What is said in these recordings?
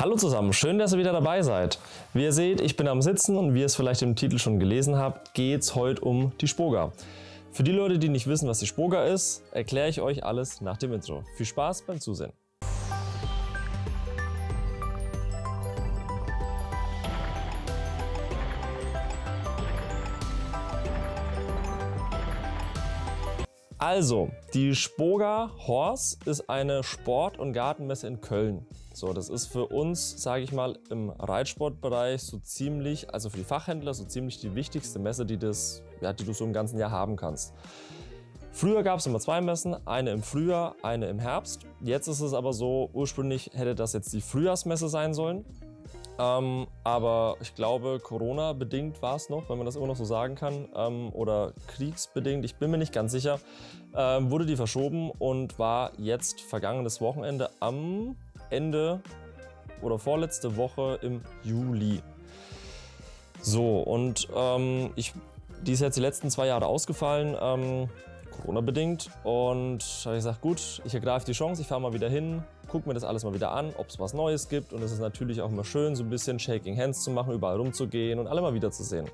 Hallo zusammen, schön, dass ihr wieder dabei seid. Wie ihr seht, ich bin am Sitzen und wie ihr es vielleicht im Titel schon gelesen habt, geht es heute um die Spoga. Für die Leute, die nicht wissen, was die Spoga ist, erkläre ich euch alles nach dem Intro. Viel Spaß beim Zusehen. Also, die Spoga Horse ist eine Sport- und Gartenmesse in Köln. So, das ist für uns, sage ich mal, im Reitsportbereich so ziemlich, also für die Fachhändler, so ziemlich die wichtigste Messe, die, das, ja, die du so im ganzen Jahr haben kannst. Früher gab es immer zwei Messen, eine im Frühjahr, eine im Herbst. Jetzt ist es aber so, ursprünglich hätte das jetzt die Frühjahrsmesse sein sollen. Ähm, aber ich glaube, Corona-bedingt war es noch, wenn man das immer noch so sagen kann, ähm, oder kriegsbedingt, ich bin mir nicht ganz sicher, ähm, wurde die verschoben und war jetzt vergangenes Wochenende am Ende oder vorletzte Woche im Juli. So, und ähm, ich, die ist jetzt die letzten zwei Jahre ausgefallen. Ähm, Corona-bedingt. Und habe ich gesagt, gut, ich ergreife die Chance, ich fahre mal wieder hin, gucke mir das alles mal wieder an, ob es was Neues gibt. Und es ist natürlich auch immer schön, so ein bisschen Shaking Hands zu machen, überall rumzugehen und alle mal wiederzusehen.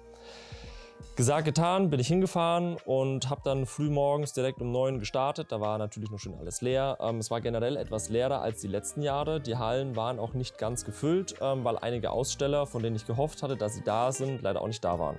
Gesagt, getan, bin ich hingefahren und habe dann früh morgens direkt um 9 gestartet. Da war natürlich noch schön alles leer. Ähm, es war generell etwas leerer als die letzten Jahre. Die Hallen waren auch nicht ganz gefüllt, ähm, weil einige Aussteller, von denen ich gehofft hatte, dass sie da sind, leider auch nicht da waren.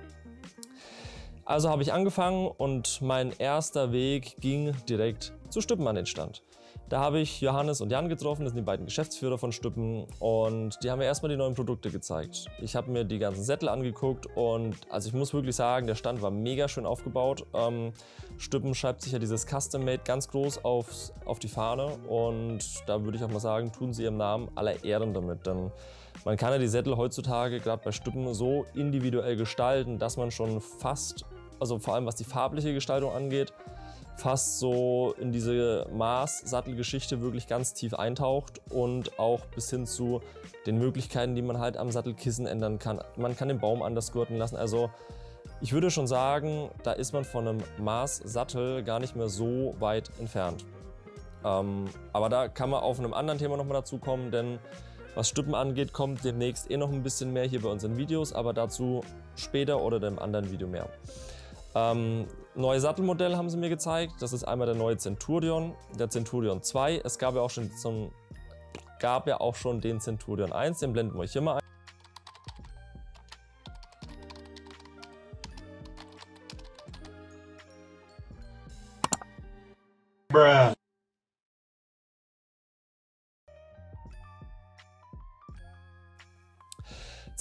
Also habe ich angefangen und mein erster Weg ging direkt zu Stüppen an den Stand. Da habe ich Johannes und Jan getroffen, das sind die beiden Geschäftsführer von Stüppen und die haben mir erstmal die neuen Produkte gezeigt. Ich habe mir die ganzen Sättel angeguckt und also ich muss wirklich sagen, der Stand war mega schön aufgebaut. Ähm, Stüppen schreibt sich ja dieses Custom Made ganz groß auf, auf die Fahne und da würde ich auch mal sagen, tun sie ihrem Namen aller Ehren damit, denn man kann ja die Sättel heutzutage gerade bei Stüppen so individuell gestalten, dass man schon fast also vor allem was die farbliche Gestaltung angeht, fast so in diese Maß-Sattelgeschichte wirklich ganz tief eintaucht und auch bis hin zu den Möglichkeiten, die man halt am Sattelkissen ändern kann. Man kann den Baum anders gurten lassen. Also ich würde schon sagen, da ist man von einem Maß-Sattel gar nicht mehr so weit entfernt. Ähm, aber da kann man auf einem anderen Thema nochmal dazu kommen, denn was Stüppen angeht, kommt demnächst eh noch ein bisschen mehr hier bei unseren Videos, aber dazu später oder in einem anderen Video mehr. Ähm, neue Sattelmodell haben sie mir gezeigt. Das ist einmal der neue Centurion, der Centurion 2. Es gab ja auch schon, zum, gab ja auch schon den Centurion 1, den blenden wir euch hier mal ein.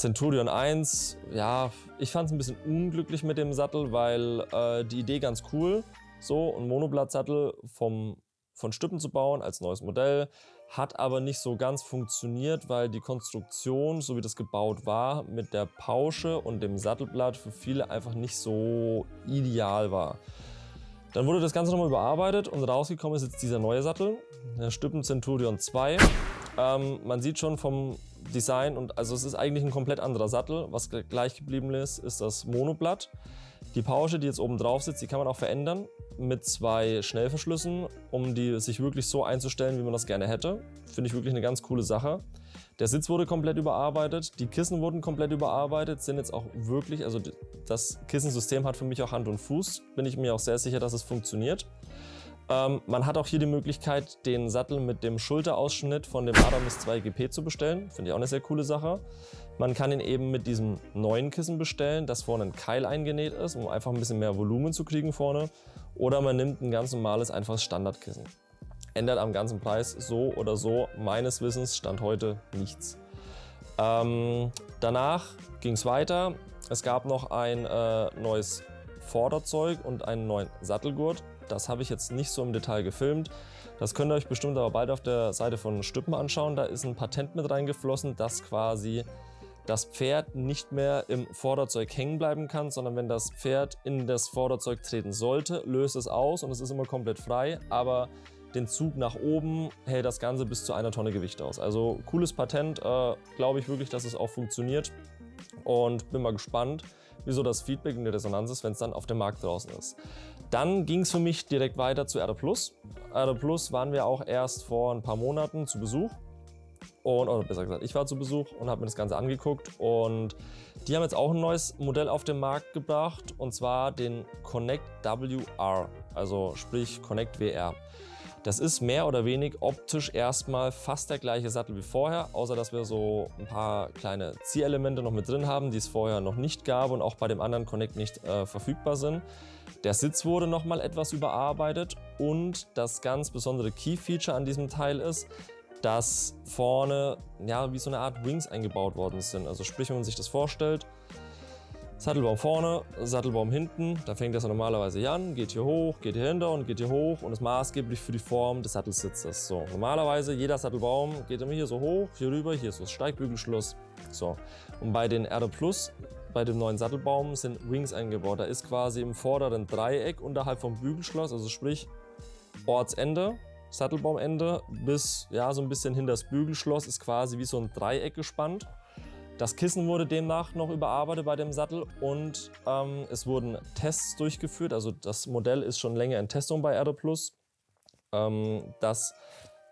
Centurion 1, ja, ich fand es ein bisschen unglücklich mit dem Sattel, weil äh, die Idee ganz cool, so ein Monoblattsattel vom, von Stüppen zu bauen als neues Modell, hat aber nicht so ganz funktioniert, weil die Konstruktion, so wie das gebaut war, mit der Pausche und dem Sattelblatt für viele einfach nicht so ideal war. Dann wurde das Ganze nochmal überarbeitet und rausgekommen ist jetzt dieser neue Sattel, der Stüppen Centurion 2. Ähm, man sieht schon vom Design und also es ist eigentlich ein komplett anderer Sattel. Was gleich geblieben ist, ist das Monoblatt. Die Pausche, die jetzt oben drauf sitzt, die kann man auch verändern mit zwei Schnellverschlüssen, um die sich wirklich so einzustellen, wie man das gerne hätte. Finde ich wirklich eine ganz coole Sache. Der Sitz wurde komplett überarbeitet, die Kissen wurden komplett überarbeitet, sind jetzt auch wirklich, also das Kissensystem hat für mich auch Hand und Fuß, bin ich mir auch sehr sicher, dass es funktioniert. Ähm, man hat auch hier die Möglichkeit, den Sattel mit dem Schulterausschnitt von dem Adamus 2 GP zu bestellen. Finde ich auch eine sehr coole Sache. Man kann ihn eben mit diesem neuen Kissen bestellen, das vorne ein Keil eingenäht ist, um einfach ein bisschen mehr Volumen zu kriegen vorne. Oder man nimmt ein ganz normales, einfaches Standardkissen. Ändert am ganzen Preis so oder so, meines Wissens, Stand heute nichts. Ähm, danach ging es weiter. Es gab noch ein äh, neues Vorderzeug und einen neuen Sattelgurt. Das habe ich jetzt nicht so im Detail gefilmt. Das könnt ihr euch bestimmt aber bald auf der Seite von Stüppen anschauen. Da ist ein Patent mit reingeflossen, dass quasi das Pferd nicht mehr im Vorderzeug hängen bleiben kann, sondern wenn das Pferd in das Vorderzeug treten sollte, löst es aus und es ist immer komplett frei, aber den Zug nach oben hält das Ganze bis zu einer Tonne Gewicht aus. Also cooles Patent, äh, glaube ich wirklich, dass es auch funktioniert und bin mal gespannt, wieso das Feedback und die Resonanz ist, wenn es dann auf dem Markt draußen ist. Dann ging es für mich direkt weiter zu Erde Plus. Erde Plus waren wir auch erst vor ein paar Monaten zu Besuch. und, oder besser gesagt, ich war zu Besuch und habe mir das Ganze angeguckt und die haben jetzt auch ein neues Modell auf den Markt gebracht und zwar den Connect WR, also sprich Connect WR. Das ist mehr oder weniger optisch erstmal fast der gleiche Sattel wie vorher, außer dass wir so ein paar kleine Ziehelemente noch mit drin haben, die es vorher noch nicht gab und auch bei dem anderen Connect nicht äh, verfügbar sind. Der Sitz wurde nochmal etwas überarbeitet und das ganz besondere Key-Feature an diesem Teil ist, dass vorne ja, wie so eine Art Wings eingebaut worden sind. Also sprich, wenn man sich das vorstellt, Sattelbaum vorne, Sattelbaum hinten, da fängt das normalerweise hier an, geht hier hoch, geht hier hinter und geht hier hoch und ist maßgeblich für die Form des Sattelsitzes. So, normalerweise jeder Sattelbaum geht immer hier so hoch, hier rüber, hier ist so das Steigbügelschluss. So, und bei den R Plus, bei dem neuen Sattelbaum sind Wings eingebaut. Da ist quasi im vorderen Dreieck unterhalb vom Bügelschloss, also sprich Ortsende, Sattelbaumende bis ja so ein bisschen hinter das Bügelschloss ist quasi wie so ein Dreieck gespannt. Das Kissen wurde demnach noch überarbeitet bei dem Sattel und ähm, es wurden Tests durchgeführt. Also das Modell ist schon länger in Testung bei Erde Plus, ähm, dass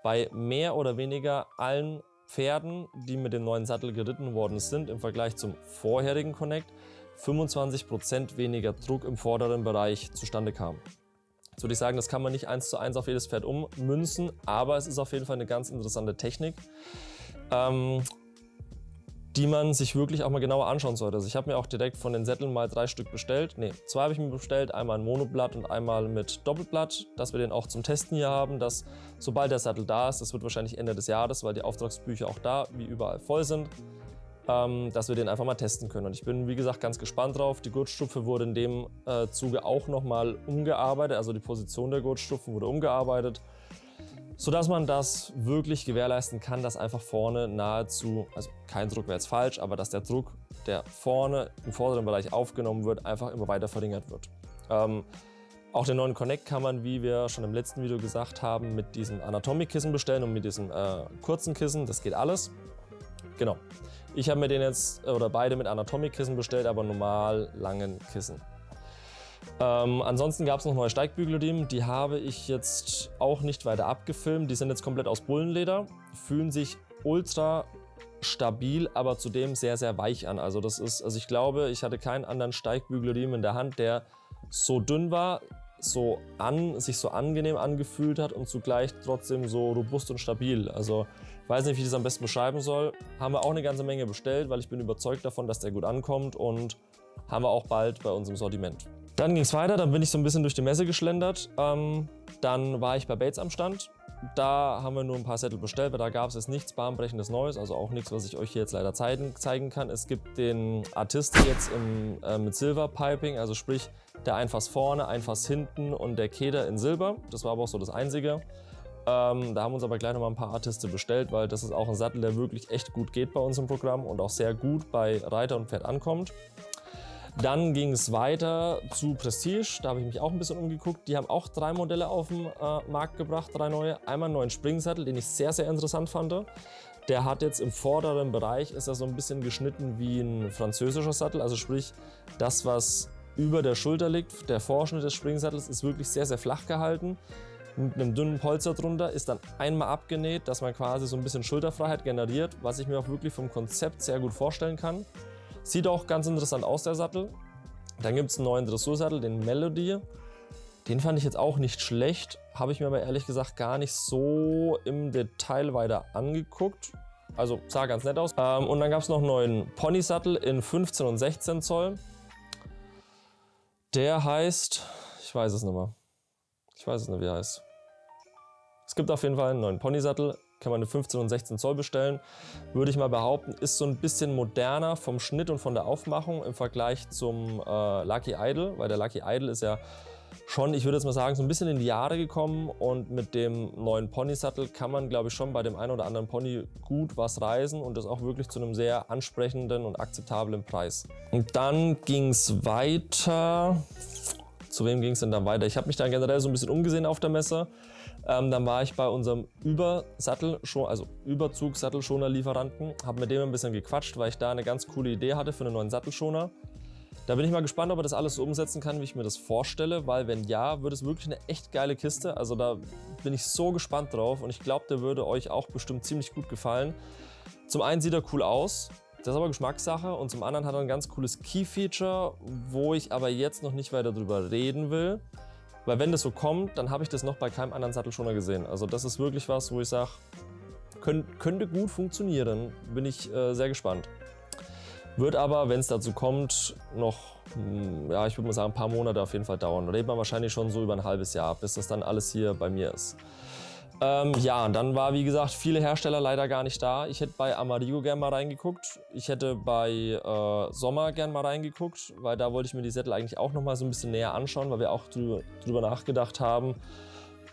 bei mehr oder weniger allen Pferden, die mit dem neuen Sattel geritten worden sind, im Vergleich zum vorherigen Connect 25% weniger Druck im vorderen Bereich zustande kam. Jetzt würde ich sagen, das kann man nicht eins zu eins auf jedes Pferd ummünzen, aber es ist auf jeden Fall eine ganz interessante Technik. Ähm, die man sich wirklich auch mal genauer anschauen sollte. Also ich habe mir auch direkt von den Sätteln mal drei Stück bestellt. Ne, zwei habe ich mir bestellt, einmal ein Monoblatt und einmal mit Doppelblatt, dass wir den auch zum Testen hier haben, dass sobald der Sattel da ist, das wird wahrscheinlich Ende des Jahres, weil die Auftragsbücher auch da wie überall voll sind, ähm, dass wir den einfach mal testen können. Und ich bin, wie gesagt, ganz gespannt drauf. Die Gurtstufe wurde in dem äh, Zuge auch nochmal umgearbeitet, also die Position der Gurtstufen wurde umgearbeitet sodass man das wirklich gewährleisten kann, dass einfach vorne nahezu, also kein Druck wäre jetzt falsch, aber dass der Druck, der vorne im vorderen Bereich aufgenommen wird, einfach immer weiter verringert wird. Ähm, auch den neuen Connect kann man, wie wir schon im letzten Video gesagt haben, mit diesem Anatomik-Kissen bestellen und mit diesem äh, kurzen Kissen. Das geht alles. Genau. Ich habe mir den jetzt, oder beide mit Anatomik-Kissen bestellt, aber normal langen Kissen. Ähm, ansonsten gab es noch neue Steigbügelriemen, die habe ich jetzt auch nicht weiter abgefilmt. Die sind jetzt komplett aus Bullenleder, fühlen sich ultra stabil, aber zudem sehr, sehr weich an. Also das ist, also ich glaube, ich hatte keinen anderen Steigbügelriemen in der Hand, der so dünn war, so an, sich so angenehm angefühlt hat und zugleich trotzdem so robust und stabil. Also weiß nicht, wie ich das am besten beschreiben soll. Haben wir auch eine ganze Menge bestellt, weil ich bin überzeugt davon, dass der gut ankommt und haben wir auch bald bei uns im Sortiment. Dann ging es weiter, dann bin ich so ein bisschen durch die Messe geschlendert. Ähm, dann war ich bei Bates am Stand. Da haben wir nur ein paar Sättel bestellt, weil da gab es jetzt nichts bahnbrechendes Neues, also auch nichts, was ich euch hier jetzt leider zeigen, zeigen kann. Es gibt den Artist jetzt im, äh, mit Silver Piping, also sprich der Einfass vorne, Einfass hinten und der Keder in Silber. Das war aber auch so das Einzige. Ähm, da haben uns aber gleich noch mal ein paar Artiste bestellt, weil das ist auch ein Sattel, der wirklich echt gut geht bei uns im Programm und auch sehr gut bei Reiter und Pferd ankommt. Dann ging es weiter zu Prestige, da habe ich mich auch ein bisschen umgeguckt. Die haben auch drei Modelle auf den äh, Markt gebracht, drei neue. Einmal einen neuen Springsattel, den ich sehr, sehr interessant fand. Der hat jetzt im vorderen Bereich, ist er so ein bisschen geschnitten wie ein französischer Sattel. Also sprich, das, was über der Schulter liegt, der Vorschnitt des Springsattels ist wirklich sehr, sehr flach gehalten. Mit einem dünnen Polster drunter ist dann einmal abgenäht, dass man quasi so ein bisschen Schulterfreiheit generiert, was ich mir auch wirklich vom Konzept sehr gut vorstellen kann. Sieht auch ganz interessant aus, der Sattel. Dann gibt es einen neuen Dressursattel, den Melody. Den fand ich jetzt auch nicht schlecht, habe ich mir aber ehrlich gesagt gar nicht so im Detail weiter angeguckt. Also sah ganz nett aus. Ähm, und dann gab es noch einen neuen Pony-Sattel in 15 und 16 Zoll. Der heißt, ich weiß es nicht mehr. Ich weiß es nicht, wie er heißt. Es gibt auf jeden Fall einen neuen Pony-Sattel kann man eine 15 und 16 Zoll bestellen. Würde ich mal behaupten, ist so ein bisschen moderner vom Schnitt und von der Aufmachung im Vergleich zum äh, Lucky Idol, weil der Lucky Idol ist ja schon, ich würde jetzt mal sagen, so ein bisschen in die Jahre gekommen und mit dem neuen Pony-Sattel kann man, glaube ich, schon bei dem einen oder anderen Pony gut was reisen und das auch wirklich zu einem sehr ansprechenden und akzeptablen Preis. Und dann ging es weiter. Zu wem ging es denn dann weiter? Ich habe mich dann generell so ein bisschen umgesehen auf der Messe. Ähm, dann war ich bei unserem Übersattel, also Überzug-Sattelschoner-Lieferanten, habe mit dem ein bisschen gequatscht, weil ich da eine ganz coole Idee hatte für einen neuen Sattelschoner. Da bin ich mal gespannt, ob er das alles so umsetzen kann, wie ich mir das vorstelle, weil wenn ja, wird es wirklich eine echt geile Kiste. Also da bin ich so gespannt drauf und ich glaube, der würde euch auch bestimmt ziemlich gut gefallen. Zum einen sieht er cool aus, das ist aber Geschmackssache und zum anderen hat er ein ganz cooles Key-Feature, wo ich aber jetzt noch nicht weiter drüber reden will. Weil wenn das so kommt, dann habe ich das noch bei keinem anderen Sattelschoner gesehen. Also das ist wirklich was, wo ich sage, könnt, könnte gut funktionieren. Bin ich äh, sehr gespannt. Wird aber, wenn es dazu kommt, noch, hm, ja, ich würde mal sagen, ein paar Monate auf jeden Fall dauern. Da reden wir wahrscheinlich schon so über ein halbes Jahr, bis das dann alles hier bei mir ist. Ähm, ja, und dann war, wie gesagt, viele Hersteller leider gar nicht da. Ich hätte bei Amarigo gern mal reingeguckt. Ich hätte bei äh, Sommer gern mal reingeguckt, weil da wollte ich mir die Sättel eigentlich auch noch mal so ein bisschen näher anschauen, weil wir auch drüber, drüber nachgedacht haben,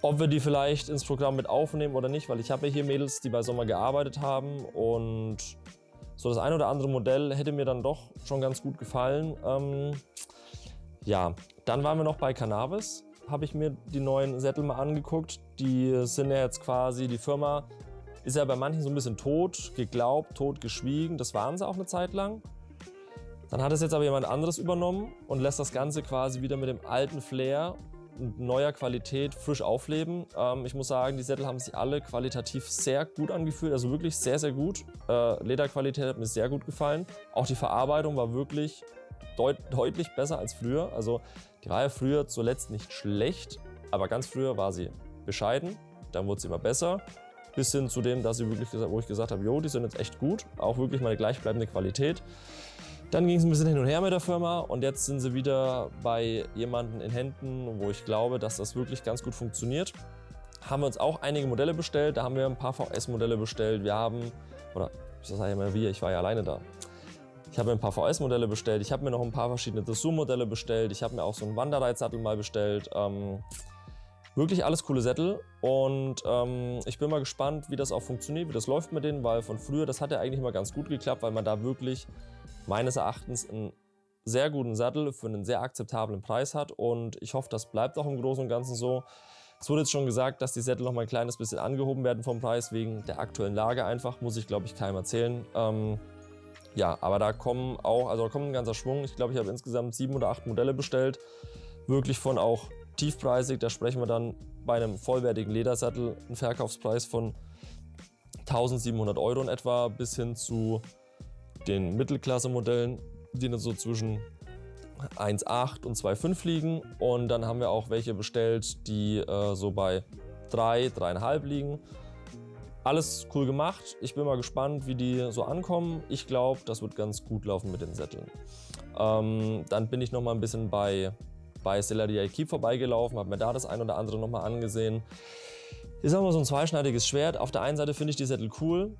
ob wir die vielleicht ins Programm mit aufnehmen oder nicht, weil ich habe ja hier Mädels, die bei Sommer gearbeitet haben und so das ein oder andere Modell hätte mir dann doch schon ganz gut gefallen. Ähm, ja, dann waren wir noch bei Cannabis. Habe ich mir die neuen Sättel mal angeguckt. Die sind ja jetzt quasi, die Firma ist ja bei manchen so ein bisschen tot, geglaubt, tot geschwiegen. Das waren sie auch eine Zeit lang. Dann hat es jetzt aber jemand anderes übernommen und lässt das Ganze quasi wieder mit dem alten Flair neuer Qualität frisch aufleben. Ähm, ich muss sagen, die Sättel haben sich alle qualitativ sehr gut angefühlt, also wirklich sehr, sehr gut. Äh, Lederqualität hat mir sehr gut gefallen. Auch die Verarbeitung war wirklich deut deutlich besser als früher. Also die war ja früher zuletzt nicht schlecht, aber ganz früher war sie bescheiden, dann wurde sie immer besser. Bis hin zu dem, dass sie wirklich, wo ich gesagt habe, jo, die sind jetzt echt gut, auch wirklich meine gleichbleibende Qualität. Dann ging es ein bisschen hin und her mit der Firma und jetzt sind sie wieder bei jemandem in Händen, wo ich glaube, dass das wirklich ganz gut funktioniert. Haben wir uns auch einige Modelle bestellt, da haben wir ein paar VS-Modelle bestellt. Wir haben, oder ich sage immer wir, ich war ja alleine da. Ich habe mir ein paar VS-Modelle bestellt, ich habe mir noch ein paar verschiedene Dressur-Modelle bestellt, ich habe mir auch so einen Wanderreitsattel mal bestellt. Ähm, wirklich alles coole Sättel und ähm, ich bin mal gespannt, wie das auch funktioniert, wie das läuft mit denen, weil von früher, das hat ja eigentlich immer ganz gut geklappt, weil man da wirklich meines Erachtens einen sehr guten Sattel für einen sehr akzeptablen Preis hat und ich hoffe, das bleibt auch im Großen und Ganzen so. Es wurde jetzt schon gesagt, dass die Sättel noch mal ein kleines bisschen angehoben werden vom Preis wegen der aktuellen Lage einfach, muss ich glaube ich keinem erzählen. Ähm, ja, aber da kommen auch, also da kommt ein ganzer Schwung. Ich glaube, ich habe insgesamt sieben oder acht Modelle bestellt. Wirklich von auch tiefpreisig, da sprechen wir dann bei einem vollwertigen Ledersattel einen Verkaufspreis von 1700 Euro in etwa bis hin zu den Mittelklasse-Modellen, die dann so zwischen 1,8 und 2,5 liegen. Und dann haben wir auch welche bestellt, die äh, so bei 3, 3,5 liegen. Alles cool gemacht. Ich bin mal gespannt, wie die so ankommen. Ich glaube, das wird ganz gut laufen mit den Sätteln. Ähm, dann bin ich noch mal ein bisschen bei, bei Stellaria Keep vorbeigelaufen, habe mir da das ein oder andere noch mal angesehen. Ist aber so ein zweischneidiges Schwert. Auf der einen Seite finde ich die Sättel cool.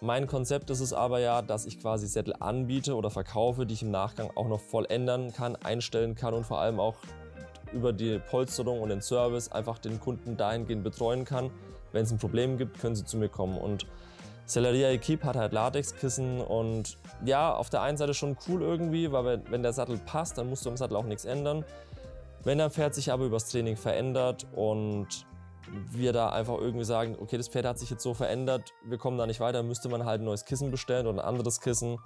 Mein Konzept ist es aber ja, dass ich quasi Sättel anbiete oder verkaufe, die ich im Nachgang auch noch voll ändern kann, einstellen kann und vor allem auch über die Polsterung und den Service einfach den Kunden dahingehend betreuen kann. Wenn es ein Problem gibt, können sie zu mir kommen. Und Selleria Equipe hat halt Latexkissen und ja, auf der einen Seite schon cool irgendwie, weil wenn der Sattel passt, dann musst du am Sattel auch nichts ändern. Wenn dein Pferd sich aber übers Training verändert und wir da einfach irgendwie sagen, okay, das Pferd hat sich jetzt so verändert, wir kommen da nicht weiter, müsste man halt ein neues Kissen bestellen oder ein anderes Kissen.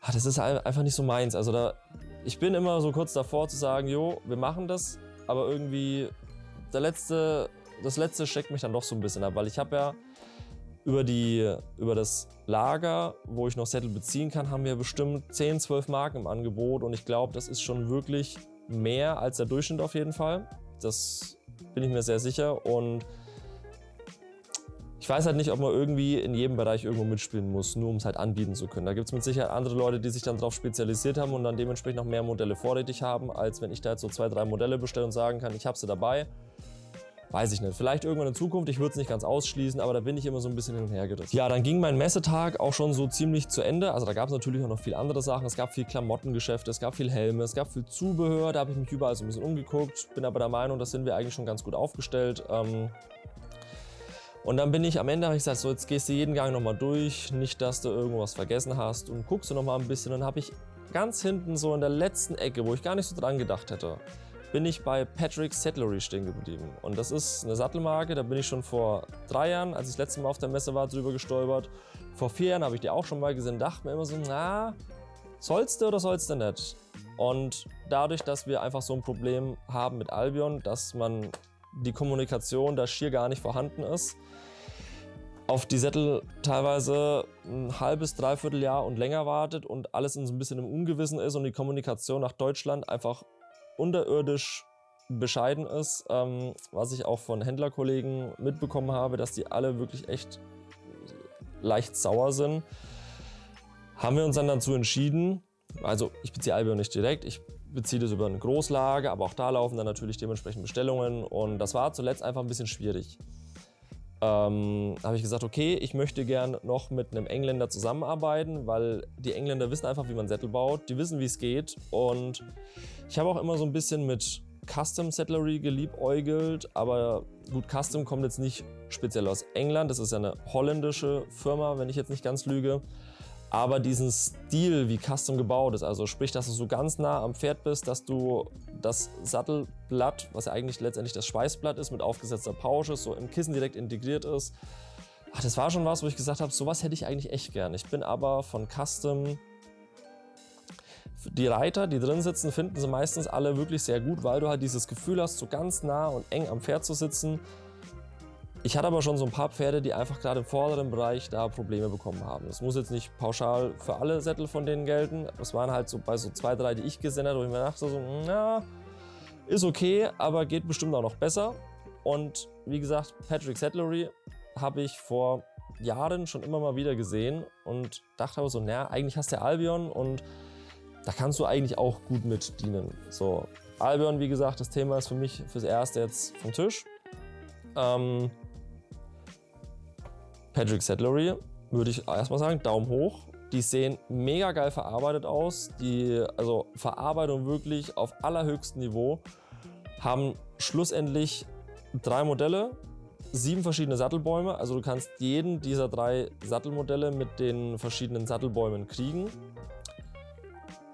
Ach, das ist einfach nicht so meins. Also da, ich bin immer so kurz davor zu sagen, jo, wir machen das, aber irgendwie der letzte, das letzte schreckt mich dann doch so ein bisschen ab, weil ich habe ja über, die, über das Lager, wo ich noch Sättel beziehen kann, haben wir bestimmt 10, 12 Marken im Angebot und ich glaube, das ist schon wirklich mehr als der Durchschnitt auf jeden Fall. Das bin ich mir sehr sicher. Und ich weiß halt nicht, ob man irgendwie in jedem Bereich irgendwo mitspielen muss, nur um es halt anbieten zu können. Da gibt es mit Sicherheit andere Leute, die sich dann darauf spezialisiert haben und dann dementsprechend noch mehr Modelle vorrätig haben, als wenn ich da jetzt so zwei, drei Modelle bestelle und sagen kann, ich habe sie dabei. Weiß ich nicht. Vielleicht irgendwann in Zukunft. Ich würde es nicht ganz ausschließen, aber da bin ich immer so ein bisschen hin und her gerissen. Ja, dann ging mein Messetag auch schon so ziemlich zu Ende. Also da gab es natürlich auch noch viel andere Sachen. Es gab viel Klamottengeschäfte, es gab viel Helme, es gab viel Zubehör. Da habe ich mich überall so ein bisschen umgeguckt. Bin aber der Meinung, das sind wir eigentlich schon ganz gut aufgestellt. Ähm und dann bin ich am Ende, habe ich gesagt, so jetzt gehst du jeden Gang nochmal durch, nicht, dass du irgendwas vergessen hast und guckst du nochmal ein bisschen. Dann habe ich ganz hinten so in der letzten Ecke, wo ich gar nicht so dran gedacht hätte, bin ich bei Patrick Saddlery stehen geblieben. Und das ist eine Sattelmarke, da bin ich schon vor drei Jahren, als ich das letzte Mal auf der Messe war, drüber gestolpert. Vor vier Jahren habe ich die auch schon mal gesehen, dachte mir immer so, na, sollst du oder sollst du nicht? Und dadurch, dass wir einfach so ein Problem haben mit Albion, dass man die Kommunikation da schier gar nicht vorhanden ist, auf die Sättel teilweise ein halbes, dreiviertel Jahr und länger wartet und alles ein bisschen im Ungewissen ist und die Kommunikation nach Deutschland einfach unterirdisch bescheiden ist, ähm, was ich auch von Händlerkollegen mitbekommen habe, dass die alle wirklich echt leicht sauer sind, haben wir uns dann dazu entschieden, also ich beziehe Albion nicht direkt, ich beziehe das über eine Großlage, aber auch da laufen dann natürlich dementsprechend Bestellungen und das war zuletzt einfach ein bisschen schwierig. Ähm, habe ich gesagt, okay, ich möchte gern noch mit einem Engländer zusammenarbeiten, weil die Engländer wissen einfach, wie man Sättel baut, die wissen, wie es geht. Und ich habe auch immer so ein bisschen mit Custom Settlery geliebäugelt, aber gut, Custom kommt jetzt nicht speziell aus England, das ist ja eine holländische Firma, wenn ich jetzt nicht ganz lüge. Aber diesen Stil, wie Custom gebaut ist, also sprich, dass du so ganz nah am Pferd bist, dass du das Sattelblatt, was ja eigentlich letztendlich das Schweißblatt ist, mit aufgesetzter Pouche, so im Kissen direkt integriert ist. Ach, das war schon was, wo ich gesagt habe, sowas hätte ich eigentlich echt gern. Ich bin aber von Custom die Reiter, die drin sitzen, finden sie meistens alle wirklich sehr gut, weil du halt dieses Gefühl hast, so ganz nah und eng am Pferd zu sitzen. Ich hatte aber schon so ein paar Pferde, die einfach gerade im vorderen Bereich da Probleme bekommen haben. Das muss jetzt nicht pauschal für alle Sättel von denen gelten. Es waren halt so bei so zwei, drei, die ich gesehen habe, wo ich mir dachte, so, na, ist okay, aber geht bestimmt auch noch besser. Und wie gesagt, Patrick Settlery habe ich vor Jahren schon immer mal wieder gesehen und dachte aber so, naja, eigentlich hast du Albion und da kannst du eigentlich auch gut mit dienen. So, Albion, wie gesagt, das Thema ist für mich fürs Erste jetzt vom Tisch. Ähm, Patrick Settlery würde ich erstmal sagen, Daumen hoch. Die sehen mega geil verarbeitet aus. Die, also Verarbeitung wirklich auf allerhöchstem Niveau. Haben schlussendlich drei Modelle, sieben verschiedene Sattelbäume. Also du kannst jeden dieser drei Sattelmodelle mit den verschiedenen Sattelbäumen kriegen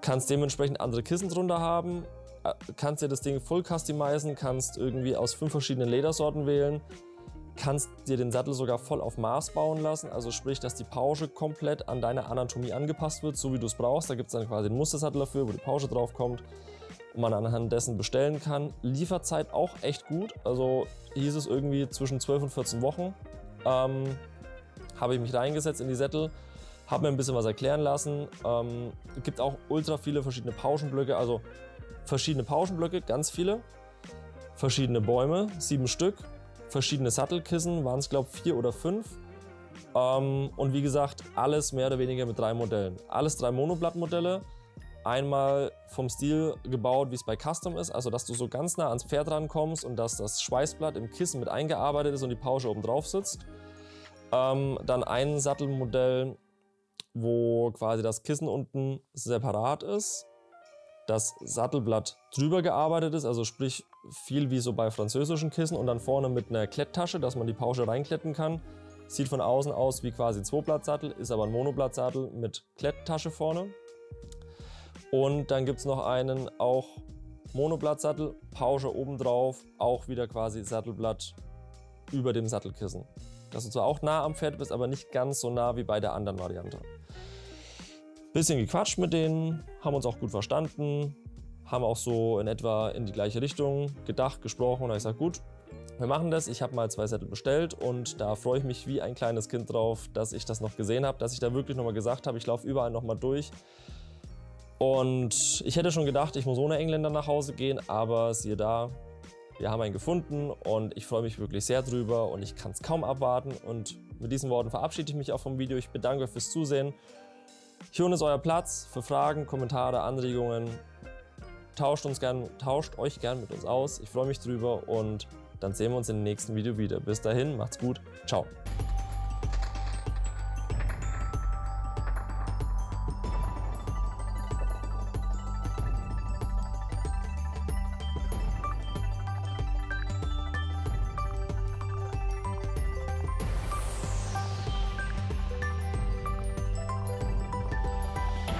kannst dementsprechend andere Kissen drunter haben, äh, kannst dir das Ding full customizen, kannst irgendwie aus fünf verschiedenen Ledersorten wählen, kannst dir den Sattel sogar voll auf Maß bauen lassen, also sprich, dass die Pauche komplett an deine Anatomie angepasst wird, so wie du es brauchst. Da gibt es dann quasi einen Mustersattel dafür, wo die Pauche drauf kommt und man anhand dessen bestellen kann. Lieferzeit auch echt gut, also hieß es irgendwie zwischen 12 und 14 Wochen. Ähm, habe ich mich reingesetzt in die Sättel habe mir ein bisschen was erklären lassen. Ähm, es gibt auch ultra viele verschiedene Pauschenblöcke, also verschiedene Pauschenblöcke, ganz viele. Verschiedene Bäume, sieben Stück. Verschiedene Sattelkissen, waren es glaube ich vier oder fünf. Ähm, und wie gesagt, alles mehr oder weniger mit drei Modellen. Alles drei Monoblattmodelle. Einmal vom Stil gebaut, wie es bei Custom ist, also dass du so ganz nah ans Pferd rankommst und dass das Schweißblatt im Kissen mit eingearbeitet ist und die Pausche oben drauf sitzt. Ähm, dann ein Sattelmodell wo quasi das Kissen unten separat ist, das Sattelblatt drüber gearbeitet ist, also sprich viel wie so bei französischen Kissen und dann vorne mit einer Kletttasche, dass man die Pausche reinkletten kann. Sieht von außen aus wie quasi ein Zweiblattsattel, ist aber ein Monoblattsattel mit Kletttasche vorne. Und dann gibt es noch einen auch Monoblattsattel, Pausche obendrauf, auch wieder quasi Sattelblatt über dem Sattelkissen. Dass du zwar auch nah am Pferd bist, aber nicht ganz so nah wie bei der anderen Variante. Bisschen gequatscht mit denen, haben uns auch gut verstanden, haben auch so in etwa in die gleiche Richtung gedacht, gesprochen und ich gesagt, gut, wir machen das. Ich habe mal zwei Sättel bestellt und da freue ich mich wie ein kleines Kind drauf, dass ich das noch gesehen habe, dass ich da wirklich nochmal gesagt habe, ich laufe überall nochmal durch. Und ich hätte schon gedacht, ich muss ohne Engländer nach Hause gehen, aber siehe da, wir haben einen gefunden und ich freue mich wirklich sehr drüber und ich kann es kaum abwarten. Und mit diesen Worten verabschiede ich mich auch vom Video. Ich bedanke euch fürs Zusehen. Hier unten ist euer Platz für Fragen, Kommentare, Anregungen. Tauscht, uns gern, tauscht euch gern mit uns aus. Ich freue mich drüber und dann sehen wir uns im nächsten Video wieder. Bis dahin, macht's gut. Ciao.